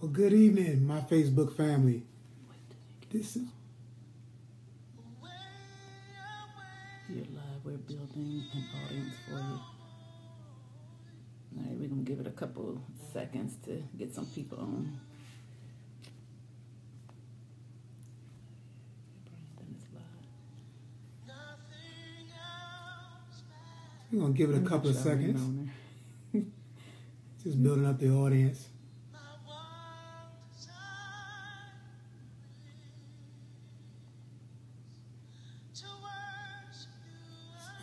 Well, good evening, my Facebook family. This is You're live. We're building an audience for you. All right, we're gonna give it a couple seconds to get some people on. Brandon is live. we're gonna give it a couple of Get your name seconds. Just building up the audience.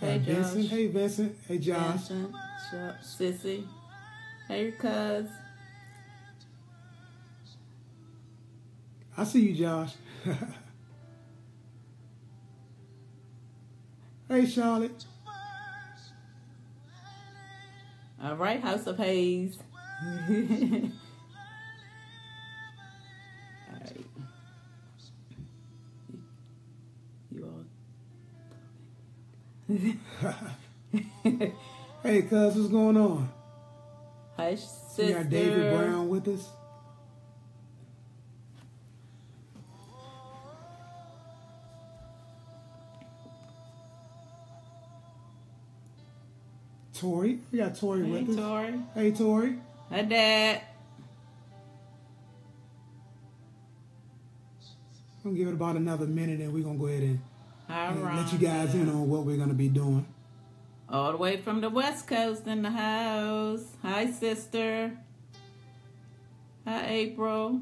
Hey, Uh, Vincent. Hey Vincent. Hey Josh. Vincent, Sissy. Hey, cuz. I see you, Josh. hey Charlotte. All right, House of Hayes. Hey cuz, what's going on? Hi, We sister. got David Brown with us. Tori, we got Tori Hey, with us. Tori. Hey Tori. Hi, Dad. I'm gonna give it about another minute and we're gonna go ahead and, And Ron. let you guys in on what we're gonna be doing. All the way from the West Coast in the house. Hi, sister. Hi, April.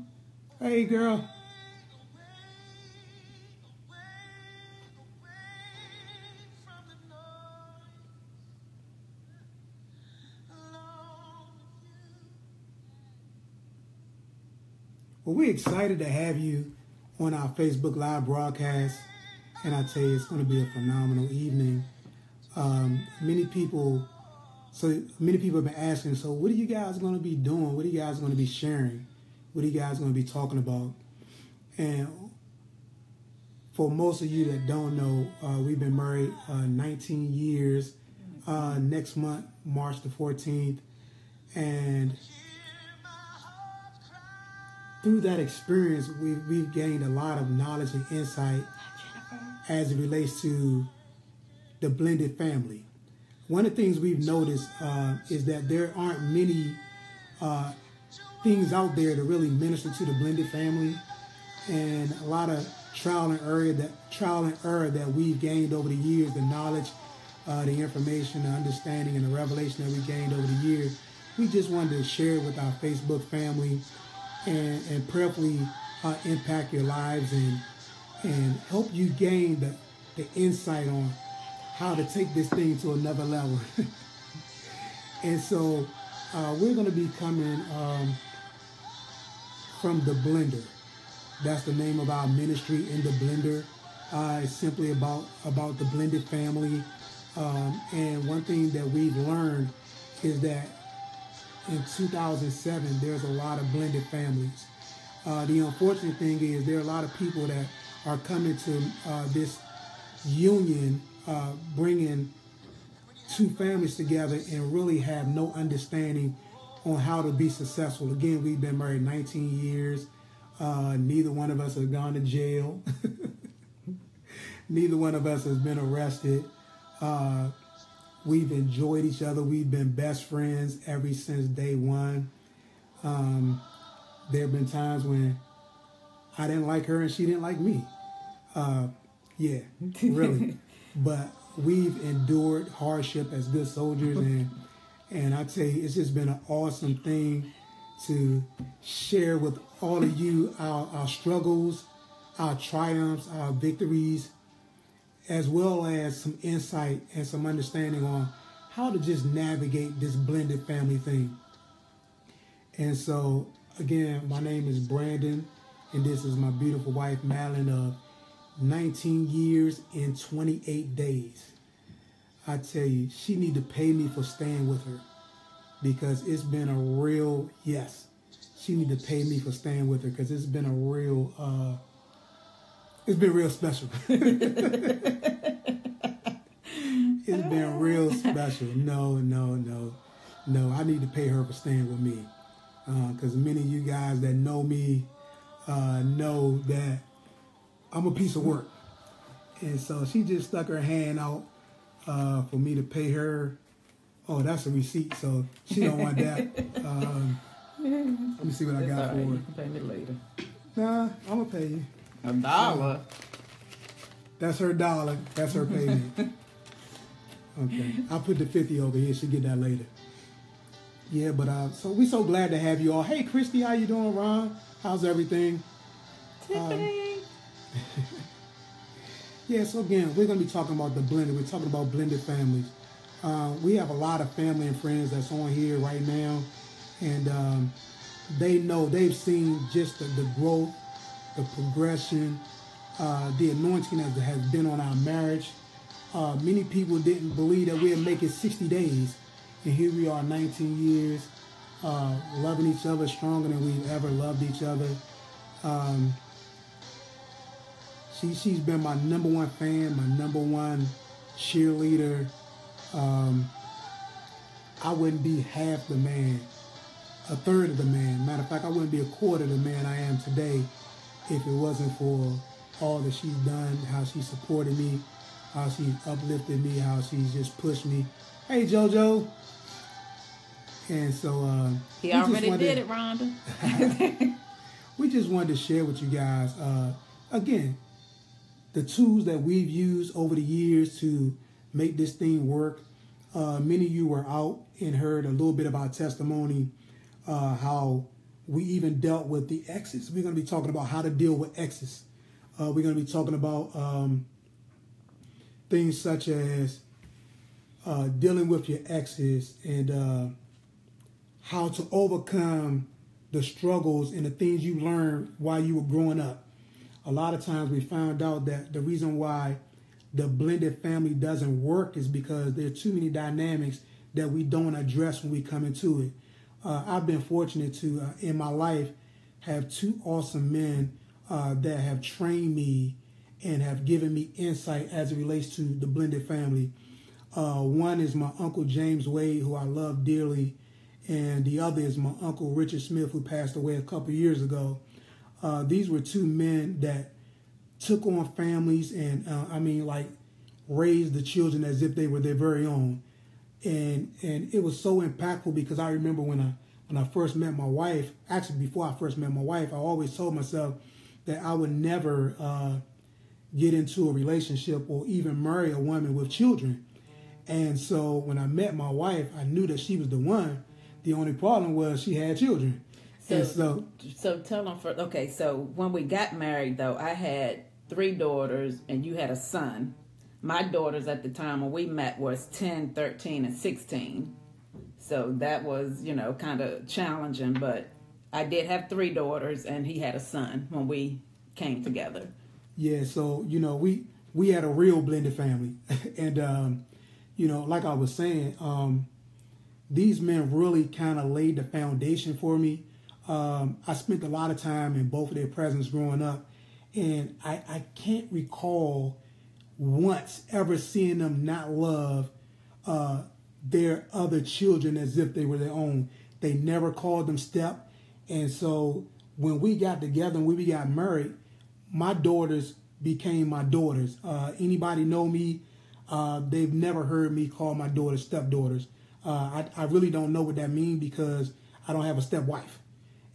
Hey girl. Well, we're excited to have you on our Facebook Live broadcast, and I tell you, it's going to be a phenomenal evening. Um, many people, so many people have been asking, so what are you guys going to be doing? What are you guys going to be sharing? What are you guys going to be talking about? And for most of you that don't know, uh, we've been married uh, 19 years. Uh, next month, March the 14th, and through that experience, we've, we've gained a lot of knowledge and insight as it relates to the blended family. One of the things we've noticed uh, is that there aren't many uh, things out there to really minister to the blended family, and a lot of trial and error that trial and error that we've gained over the years, the knowledge, uh, the information, the understanding, and the revelation that we gained over the years. We just wanted to share it with our Facebook family and, and prayerfully uh, impact your lives and and help you gain the, the insight on how to take this thing to another level. and so uh, we're going to be coming um, from the blender. That's the name of our ministry in the blender. Uh, it's simply about about the blended family. Um, and one thing that we've learned is that in 2007, there's a lot of blended families. Uh, the unfortunate thing is there are a lot of people that are coming to uh, this union, uh, bringing two families together and really have no understanding on how to be successful. Again, we've been married 19 years. Uh, neither one of us has gone to jail. neither one of us has been arrested. Uh, we've enjoyed each other. We've been best friends ever since day one. Um, there have been times when I didn't like her and she didn't like me. Uh, yeah, really. but we've endured hardship as good soldiers, and and I tell you, it's just been an awesome thing to share with all of you our, our struggles, our triumphs, our victories, as well as some insight and some understanding on how to just navigate this blended family thing. And so, again, my name is Brandon, and this is my beautiful wife, Madeline, of 19 years and 28 days. I tell you, she need to pay me for staying with her because it's been a real yes. She need to pay me for staying with her because it's been a real, uh, it's been real special. it's been real special. No, no, no, no. I need to pay her for staying with me. because uh, many of you guys that know me uh, know that I'm a piece of work. And so she just stuck her hand out uh, for me to pay her. Oh, that's a receipt, so she don't want that. Um, let me see what I got for her. You can pay me later. Nah, I'm gonna pay you. A dollar. That's her dollar. That's her payment. okay, I'll put the fifty over here. She'll get that later. Yeah, but uh, so we so glad to have you all. Hey, Christy, how you doing, Ron? How's everything? Tiffany. Um, yeah, so again, we're going to be talking about the blended. We're talking about blended families. Uh, we have a lot of family and friends that's on here right now, and um, they know they've seen just the, the growth, the progression, uh, the anointing that has been on our marriage. Uh, many people didn't believe that we'd make it 60 days, and here we are, 19 years, uh, loving each other stronger than we've ever loved each other. Um, she, she's been my number one fan, my number one cheerleader. Um, I wouldn't be half the man, a third of the man. Matter of fact, I wouldn't be a quarter of the man I am today if it wasn't for all that she's done, how she supported me, how she's uplifted me, how she's just pushed me. Hey, JoJo. And so uh, he already did it, Rhonda. we just wanted to share with you guys. Uh, again, the tools that we've used over the years to make this thing work. Uh, many of you were out and heard a little bit about testimony, uh, how we even dealt with the exes. We're going to be talking about how to deal with exes. Uh, we're going to be talking about um, things such as uh, dealing with your exes and uh, how to overcome the struggles and the things you learned while you were growing up a lot of times we found out that the reason why the blended family doesn't work is because there are too many dynamics that we don't address when we come into it. Uh, I've been fortunate to, uh, in my life, have two awesome men uh, that have trained me and have given me insight as it relates to the blended family. Uh, one is my uncle James Wade, who I love dearly, and the other is my uncle Richard Smith, who passed away a couple years ago. Uh, these were two men that took on families and uh, I mean like raised the children as if they were their very own, and and it was so impactful because I remember when I when I first met my wife. Actually, before I first met my wife, I always told myself that I would never uh, get into a relationship or even marry a woman with children. And so when I met my wife, I knew that she was the one. The only problem was she had children. So, so, so tell them first. okay. So when we got married, though, I had three daughters, and you had a son. My daughters at the time when we met was 10, 13, and 16. So that was, you know, kind of challenging, but I did have three daughters, and he had a son when we came together. Yeah, so you know, we we had a real blended family, and um, you know, like I was saying, um, these men really kind of laid the foundation for me um, I spent a lot of time in both of their presence growing up, and I, I can't recall once ever seeing them not love uh, their other children as if they were their own. They never called them step, and so when we got together and we got married, my daughters became my daughters. Uh, anybody know me? Uh, they've never heard me call my daughters stepdaughters. Uh, I, I really don't know what that means because I don't have a stepwife.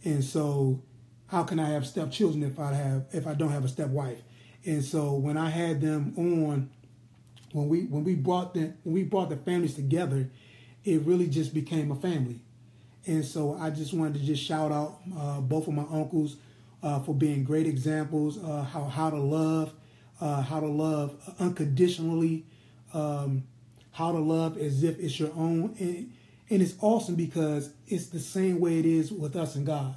And so how can I have stepchildren if I have if I don't have a stepwife? And so when I had them on, when we when we brought the when we brought the families together, it really just became a family. And so I just wanted to just shout out uh, both of my uncles uh, for being great examples, uh, how how to love, uh, how to love unconditionally, um, how to love as if it's your own. And, and it's awesome because it's the same way it is with us and God.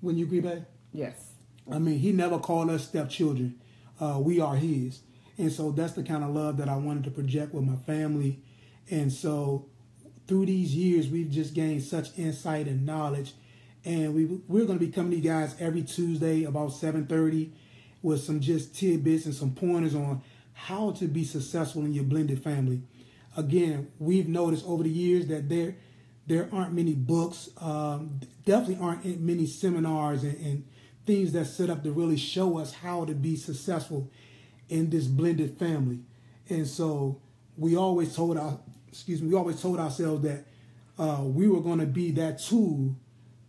Wouldn't you agree, babe? Yes. I mean, He never called us stepchildren. Uh, we are His. And so that's the kind of love that I wanted to project with my family. And so through these years, we've just gained such insight and knowledge. And we, we're going to be coming to you guys every Tuesday about 7.30 with some just tidbits and some pointers on how to be successful in your blended family. Again, we've noticed over the years that there there aren't many books. Um, definitely aren't many seminars and, and things that set up to really show us how to be successful in this blended family. And so we always told our excuse me, we always told ourselves that uh, we were going to be that tool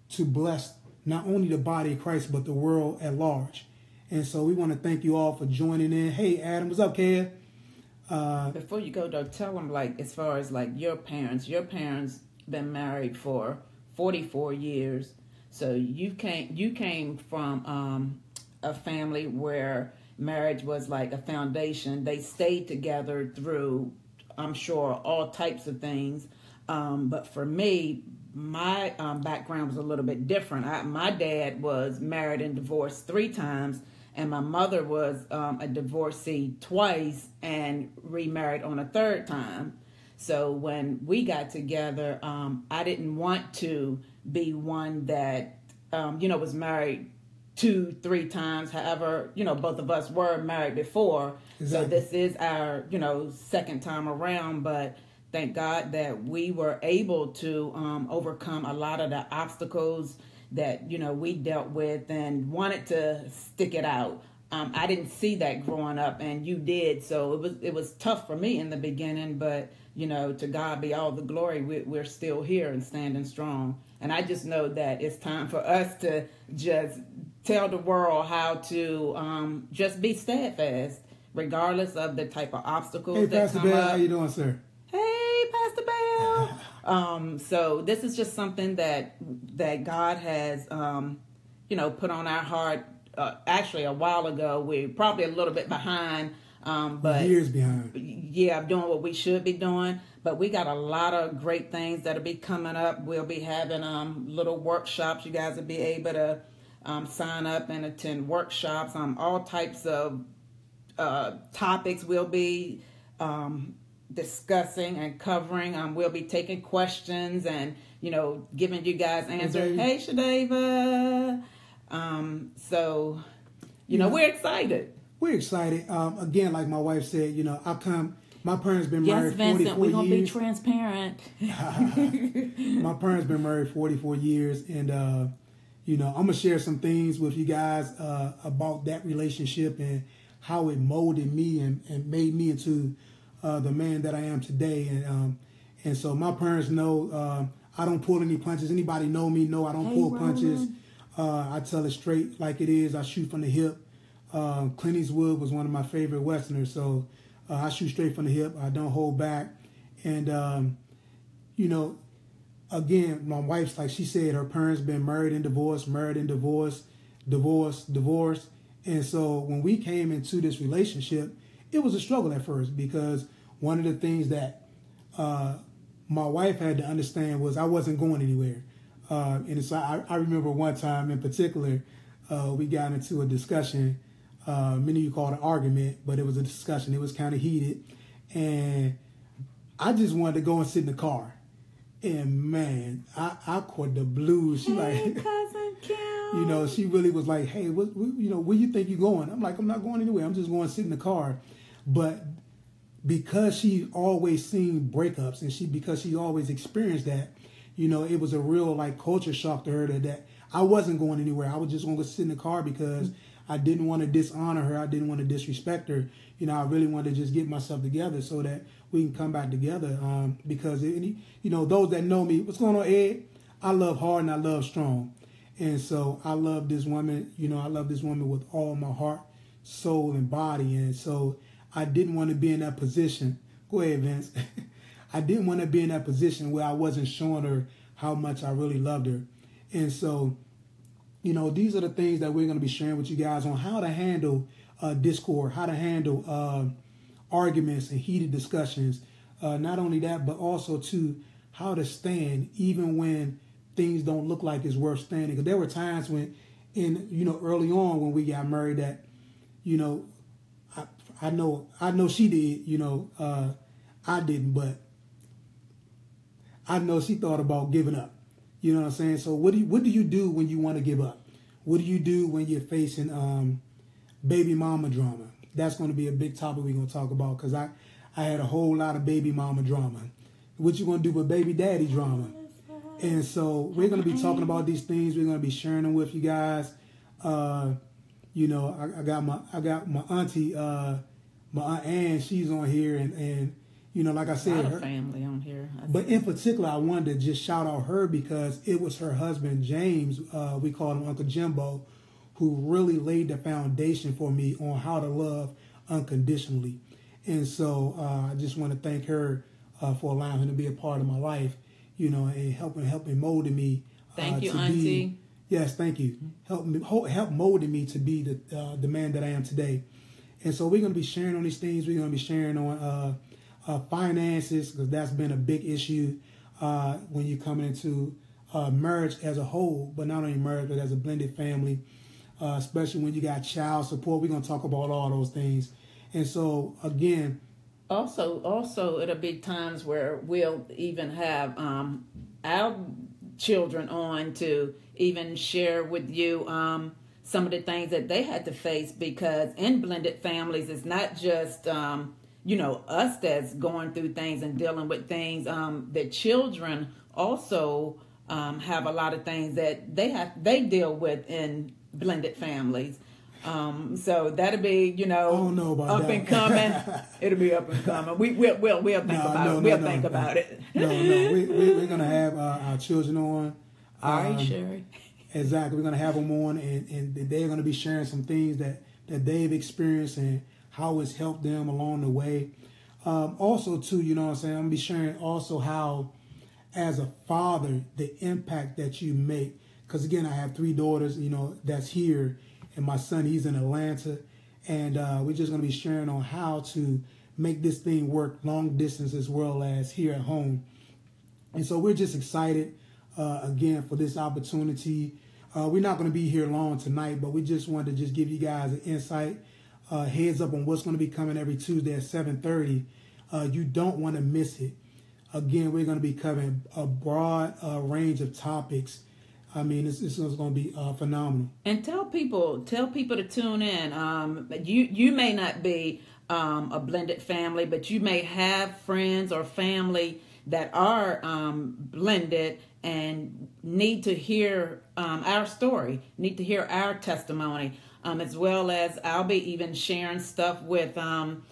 to bless not only the body of Christ but the world at large. And so we want to thank you all for joining in. Hey, Adam, what's up, Kev? Uh, Before you go, though, tell them like as far as like your parents. Your parents been married for forty four years, so you came you came from um, a family where marriage was like a foundation. They stayed together through, I'm sure, all types of things. Um, but for me, my um, background was a little bit different. I, my dad was married and divorced three times and my mother was um, a divorcee twice and remarried on a third time. So when we got together, um, I didn't want to be one that, um, you know, was married two, three times. However, you know, both of us were married before. Exactly. So this is our, you know, second time around. But thank God that we were able to um, overcome a lot of the obstacles that you know we dealt with and wanted to stick it out. Um, I didn't see that growing up, and you did, so it was it was tough for me in the beginning. But you know, to God be all the glory. We, we're still here and standing strong. And I just know that it's time for us to just tell the world how to um, just be steadfast, regardless of the type of obstacles. Hey, that Pastor come Bell, up. how you doing, sir? Hey, Pastor Bell. Um, so this is just something that that God has, um, you know, put on our heart. Uh, actually, a while ago, we're probably a little bit behind, um, but years behind. Yeah, doing what we should be doing. But we got a lot of great things that'll be coming up. We'll be having um, little workshops. You guys will be able to um, sign up and attend workshops on all types of uh, topics. We'll be um, discussing and covering. Um, we'll be taking questions and you know giving you guys answers. Hey, Shadava. Um, so you, know, we're excited. We're excited. Um, again, like my wife said, you know, I come. My parents been yes, married Vincent, 44 we're gonna years. be transparent. my parents been married 44 years, and uh, you know, I'm gonna share some things with you guys uh, about that relationship and how it molded me and, and made me into uh, the man that I am today. And um, and so my parents know uh, I don't pull any punches. Anybody know me? Know I don't hey, pull Roland. punches. Uh, I tell it straight like it is. I shoot from the hip. Uh, Clint Eastwood was one of my favorite westerners, so uh, I shoot straight from the hip. I don't hold back, and um, you know, again, my wife's like she said, her parents been married and divorced, married and divorced, divorced, divorced, and so when we came into this relationship, it was a struggle at first because one of the things that uh, my wife had to understand was I wasn't going anywhere. Uh, and so I, I, remember one time in particular, uh, we got into a discussion. Uh, many of you call it an argument, but it was a discussion. It was kind of heated. And I just wanted to go and sit in the car. And man, I, I caught the blues. She hey, like, cousin Kim. you know, she really was like, "Hey, what, what, you know, where you think you're going?" I'm like, "I'm not going anywhere. I'm just going to sit in the car." But because she always seen breakups and she because she always experienced that, you know, it was a real like culture shock to her that, that I wasn't going anywhere. I was just going to sit in the car because I didn't want to dishonor her. I didn't want to disrespect her. You know, I really wanted to just get myself together so that we can come back together. Um, because any, you know, those that know me, what's going on, Ed? I love hard and I love strong, and so I love this woman. You know, I love this woman with all my heart, soul, and body, and so I didn't want to be in that position. Go ahead, Vince. I didn't want to be in that position where I wasn't showing her how much I really loved her. And so, you know, these are the things that we're going to be sharing with you guys on how to handle uh, discord, how to handle uh, arguments and heated discussions. Uh, not only that, but also to how to stand even when things don't look like it's worth standing. Because there were times when, in you know, early on when we got married, that you know, I I know I know she did, you know, uh, I didn't, but I know she thought about giving up. You know what I'm saying? So what do you, what do you do when you want to give up? What do you do when you're facing um, baby mama drama? That's going to be a big topic we're going to talk about because I I had a whole lot of baby mama drama. What you going to do with baby daddy drama? And so we're going to be talking about these things. We're going to be sharing them with you guys. Uh, you know, I, I, got my I got my auntie, uh, my aunt. She's on here, and and you know, like I said, her family on here. but in particular, I wanted to just shout out her because it was her husband James. Uh, we call him Uncle Jimbo, who really laid the foundation for me on how to love unconditionally. And so uh, I just want to thank her uh, for allowing him to be a part of my life, you know, and helping helping molding me. Thank uh, you, Auntie. Be, yes, thank you. Help me help molding me to be the uh, the man that I am today. And so we're going to be sharing on these things. We're going to be sharing on uh, uh, finances because that's been a big issue when you're coming into marriage as a whole, but not only marriage, but as a blended family. especially when you got child support, we're going to talk about all those things. And so again, also also it'll be times where we'll even have um, our children on to even share with you um, some of the things that they had to face because in blended families it's not just um, you know us that's going through things and dealing with things um, the children also um, have a lot of things that they have they deal with in blended families um, so that'll be, you know, know up that. and coming. It'll be up and coming. We will, we'll, we'll think no, about no, it. We'll no, think about it. no, no, we, we, are gonna have uh, our children on. All um, right, Sherry. Exactly, we're gonna have them on, and, and they're gonna be sharing some things that that they've experienced and how it's helped them along the way. Um, also, too, you know what I'm saying. I'm gonna be sharing also how, as a father, the impact that you make. Because again, I have three daughters, you know, that's here and my son he's in Atlanta, and uh, we're just going to be sharing on how to make this thing work long distance as well as here at home. And so we're just excited uh, again for this opportunity. Uh, we're not going to be here long tonight, but we just wanted to just give you guys an insight, uh, heads up on what's going to be coming every Tuesday at 7:30. Uh, you don't want to miss it. Again, we're going to be covering a broad uh, range of topics I mean, this, it's, it's going to be uh, phenomenal. And tell people, tell people to tune in. Um, you you may not be um, a blended family, but you may have friends or family that are um, blended and need to hear um, our story, need to hear our testimony, um, as well as I'll be even sharing stuff with um,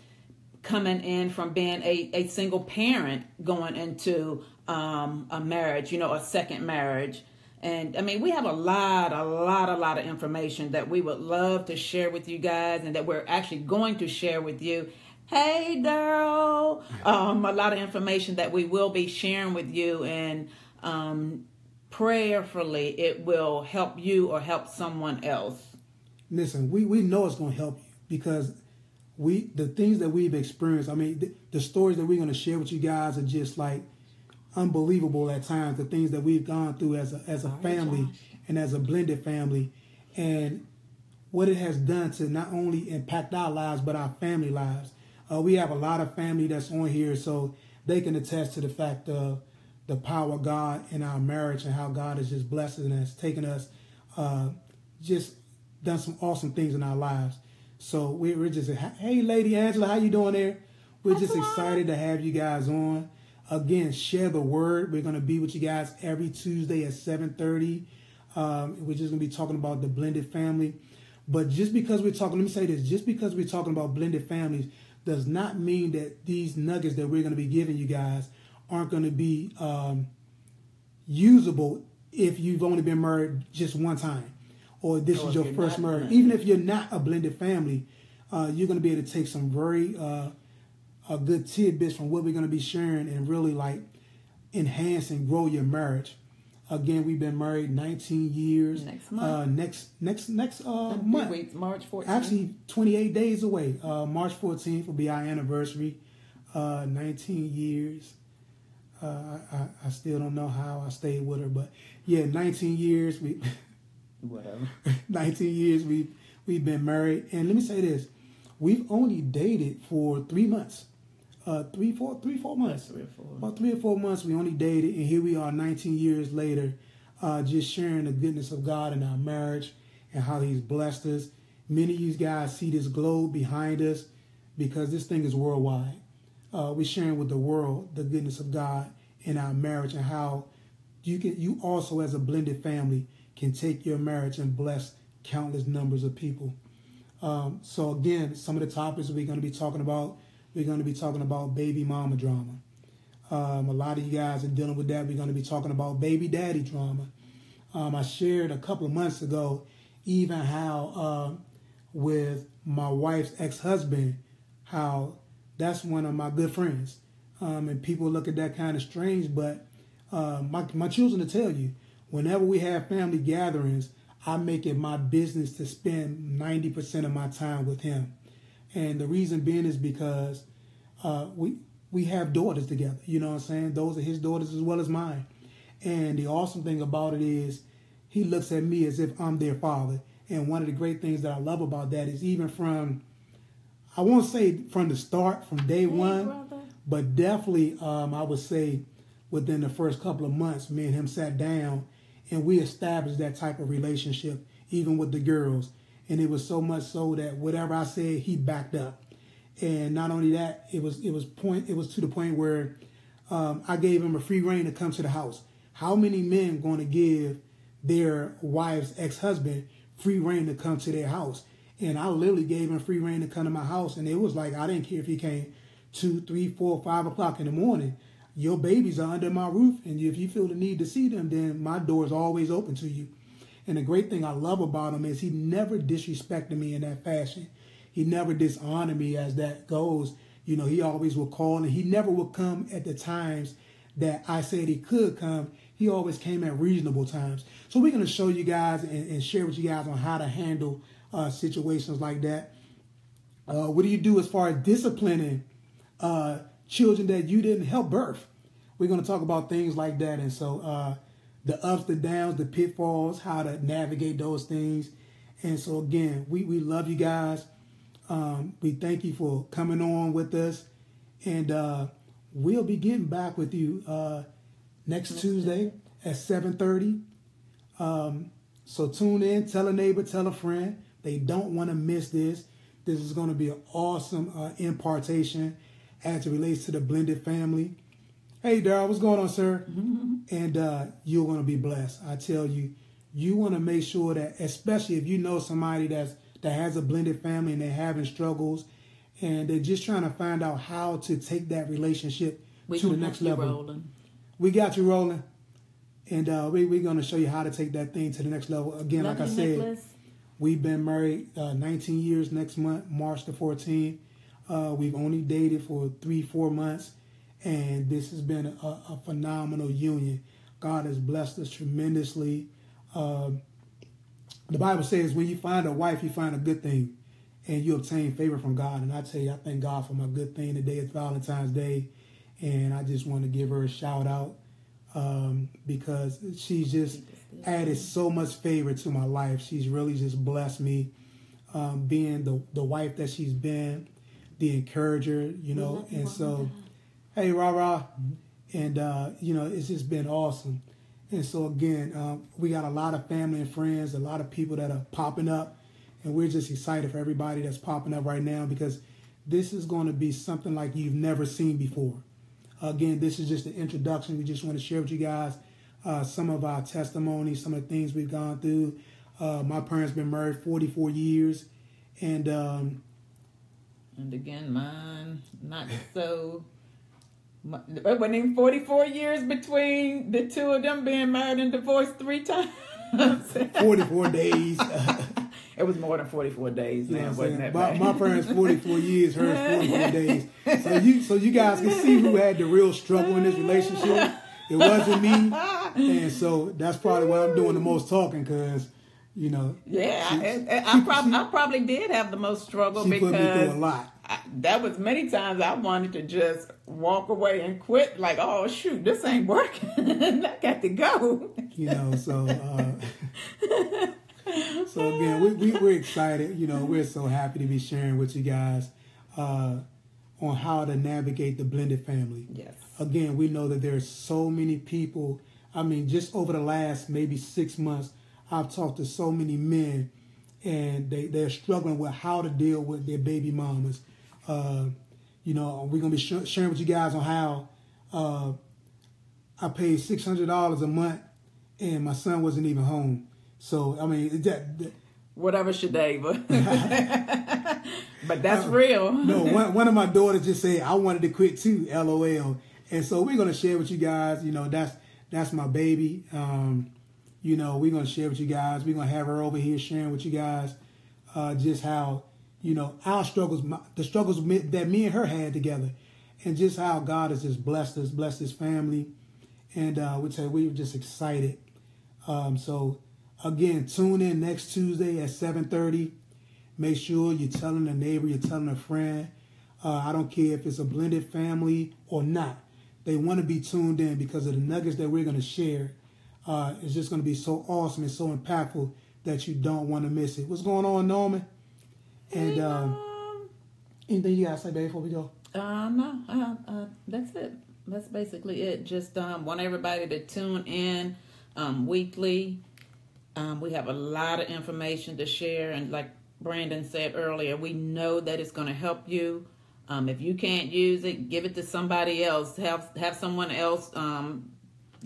coming in from being a, a single parent going into a marriage, you know, a second marriage. And I mean, we have a lot, a lot, a lot of information that we would love to share with you guys and that we're actually going to share with you. Hey, girl. Um, a lot of information that we will be sharing with you and um, prayerfully it will help you or help someone else. Listen, we, we know it's going to help you because we the things that we've experienced, I mean, the, the stories that we're going to share with you guys are just like – unbelievable at times the things that we've gone through as a as a family and as a blended family and what it has done to not only impact our lives but our family lives. Uh, we have a lot of family that's on here, so they can attest to the fact of the power of God in our marriage and how God has just blessed us and has taken us, uh, just done some awesome things in our lives. So we're, just, hey, Lady Angela, how you doing there? We're just excited to have you guys on. Again, share the word. We're going to be with you guys every Tuesday at 7.30. Um, we're just going to be talking about the blended family. But just because we're talking, let me say this, just because we're talking about blended families does not mean that these nuggets that we're going to be giving you guys aren't going to be um, usable if you've only been married just one time or this or is your first marriage. Even if you're not a blended family, uh, you're going to be able to take some very uh, a good tidbits from what we're going to be sharing and really like enhance and grow your marriage. Again, we've been married 19 years. Next month. Uh, next next next uh, month. Weeks, March 14th. Actually, 28 days away. Uh, March 14th will be our anniversary. Uh, 19 years. Uh, I, I still don't know how I stayed with her, but yeah, 19 years. We whatever. 19 years we we've been married, and let me say this: we've only dated for three months uh, three, four, three, four months. Three or four. About three or four months, we only dated, and here we are, 19 years later, uh, just sharing the goodness of God in our marriage and how He's blessed us. Many of you guys see this globe behind us because this thing is worldwide. Uh, we're sharing with the world the goodness of God in our marriage and how you can you also as a blended family can take your marriage and bless countless numbers of people. Um, so again, some of the topics we're going to be talking about, we're going to be talking about baby mama drama. Um, a lot of you guys are dealing with that. We're going to be talking about baby daddy drama. Um, I shared a couple of months ago, even how uh, with my wife's ex-husband, how that's one of my good friends. Um, and people look at that kind of strange, but uh, my, my children to tell you, whenever we have family gatherings, I make it my business to spend 90% of my time with him. And the reason being is because uh, we we have daughters together. You know what I'm saying? Those are his daughters as well as mine. And the awesome thing about it is he looks at me as if I'm their father. And one of the great things that I love about that is even from I won't say from the start, from day hey, one, brother. but definitely um, I would say within the first couple of months, me and him sat down and we established that type of relationship, even with the girls. And it was so much so that whatever I said, he backed up. And not only that, it was it was point it was to the point where um, I gave him a free reign to come to the house. How many men going to give their wife's ex husband free reign to come to their house? And I literally gave him free reign to come to my house, and it was like I didn't care if he came two, three, four, five o'clock in the morning your babies are under my roof, and if you feel the need to see them, then my door is always open to you. And the great thing I love about him is he never disrespected me in that fashion. He never dishonored me as that goes. You know, he always would call, and he never would come at the times that I said he could come. He always came at reasonable times. So we're going to show you guys and, and, share with you guys on how to handle uh, situations like that. Uh, what do you do as far as disciplining uh, children that you didn't help birth. We're going to talk about things like that. And so uh, the ups, the downs, the pitfalls, how to navigate those things. And so, again, we, we love you guys. Um, we thank you for coming on with us. And uh, we'll be getting back with you uh, next Tuesday at 7.30. Um, so tune in, tell a neighbor, tell a friend. They don't want to miss this. This is going to be an awesome uh, impartation as it relates to the blended family. Hey, Daryl, what's going on, sir? Mm-hmm. And uh, you're going to be blessed. I tell you, you want to make sure that, especially if you know somebody that's that has a blended family and they're having struggles, and they're just trying to find out how to take that relationship we to the next level. Rolling. We got you rolling, and uh, we, we're going to show you how to take that thing to the next level. Again, Love like I said, we've been married uh, 19 years next month, March the 14th. Uh, we've only dated for three, four months, and this has been a, a phenomenal union. God has blessed us tremendously. Uh, the Bible says when you find a wife, you find a good thing, and you obtain favor from God. And I tell you, I thank God for my good thing. Today is Valentine's Day, and I just want to give her a shout out um, because she's just added so much favor to my life. She's really just blessed me um, being the the wife that she's been the encourager, you know. And so, hey, rah rah, and uh, you know, it's just been awesome. And so again, um, we got a lot of family and friends, a lot of people that are popping up, and we're just excited for everybody that's popping up right now because this is going to be something like you've never seen before. Again, this is just an introduction. We just want to share with you guys uh, some of our testimonies, some of the things we've gone through. Uh, my parents been married 44 years, and um, and again, mine not so. It wasn't even 44 years between the two of them being married and divorced three times. 44 days. it was more than 44 days. Man, wasn't that my, my parents 44 years, hers 44 days. So you, so you guys can see who had the real struggle in this relationship. It wasn't me, and so that's probably why I'm doing the most talking because you know. Yeah, she, I, I, prob- I, probably did have the most struggle because put me through a lot. I, that was many times I wanted to just walk away and quit. Like, oh shoot, this ain't working. I got to go. You know, so. Uh, so again, we, we we're excited. You know, we're so happy to be sharing with you guys. Uh, on how to navigate the blended family. Yes. Again, we know that there's so many people. I mean, just over the last maybe six months, I've talked to so many men, and they they're struggling with how to deal with their baby mamas. Uh, you know, we're gonna be sh- sharing with you guys on how uh, I paid six hundred dollars a month, and my son wasn't even home. So I mean, that, that whatever Shadava. but that's uh, real. no, one, one of my daughters just said I wanted to quit too. LOL. And so we're gonna share with you guys. You know, that's that's my baby. Um, you know, we're gonna share with you guys. We're gonna have her over here sharing with you guys uh, just how you know our struggles, the struggles that me and her had together, and just how God has just blessed us, blessed His family, and uh, we we were just excited. Um, so again, tune in next Tuesday at seven thirty. Make sure you're telling a neighbor, you're telling a friend. Uh, I don't care if it's a blended family or not. They want to be tuned in because of the nuggets that we're going to share. Uh, it's just going to be so awesome and so impactful that you don't want to miss it. What's going on, Norman? And hey, um, anything you got to say, babe, before we go? Uh, no, uh, uh, that's it. That's basically it. Just um, want everybody to tune in um, weekly. Um, we have a lot of information to share, and like Brandon said earlier, we know that it's going to help you. Um, if you can't use it, give it to somebody else. Have have someone else um,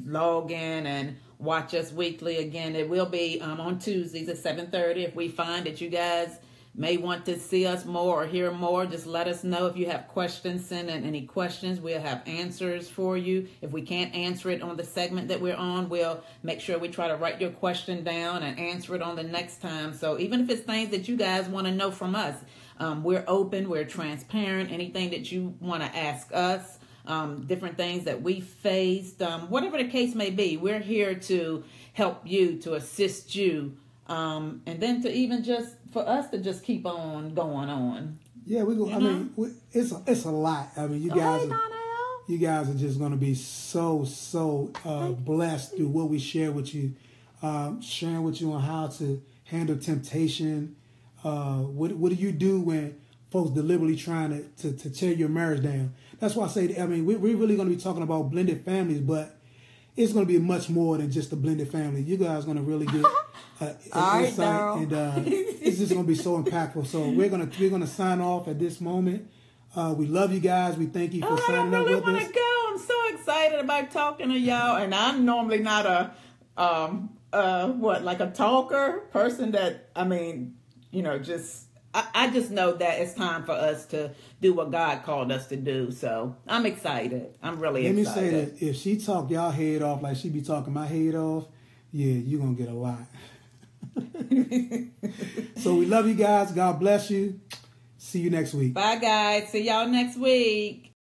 log in and watch us weekly. Again, it will be um, on Tuesdays at seven thirty. If we find that you guys may want to see us more or hear more, just let us know. If you have questions, send in any questions. We'll have answers for you. If we can't answer it on the segment that we're on, we'll make sure we try to write your question down and answer it on the next time. So even if it's things that you guys want to know from us, um, we're open, we're transparent. Anything that you want to ask us, um, different things that we faced, um, whatever the case may be, we're here to help you, to assist you, um, and then to even just for us to just keep on going on. Yeah, we go. You I know? mean, we, it's a, it's a lot. I mean, you guys. Are, you guys are just going to be so so uh, blessed through what we share with you, um, sharing with you on how to handle temptation, uh, what what do you do when folks deliberately trying to, to, to tear your marriage down? That's why I say, I mean, we, we're really going to be talking about blended families, but it's going to be much more than just a blended family. You guys are going to really get uh, insight, and uh, it's just going to be so impactful. So we're going to we're going to sign off at this moment. Uh, we love you guys. We thank you for oh, signing I really up with us. Go. I'm so excited about talking to y'all, and I'm normally not a um uh what like a talker person that I mean you know, just I, I just know that it's time for us to do what God called us to do. So I'm excited. I'm really Let excited. me say that if she talk y'all head off like she be talking my head off, yeah, you're gonna get a lot. so we love you guys. God bless you. See you next week. Bye guys. See y'all next week.